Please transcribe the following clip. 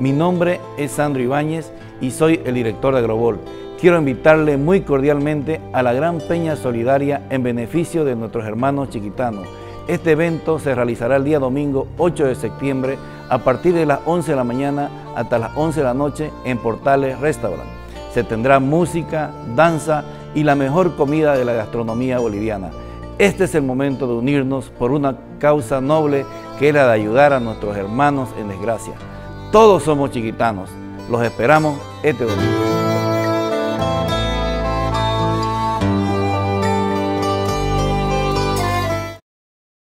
Mi nombre es Sandro Ibáñez y soy el director de Agrobol. Quiero invitarle muy cordialmente a la gran peña solidaria en beneficio de nuestros hermanos chiquitanos. Este evento se realizará el día domingo 8 de septiembre a partir de las 11 de la mañana hasta las 11 de la noche en Portales Restaurant. Se tendrá música, danza y la mejor comida de la gastronomía boliviana. Este es el momento de unirnos por una causa noble que era de ayudar a nuestros hermanos en desgracia. Todos somos chiquitanos. Los esperamos este domingo.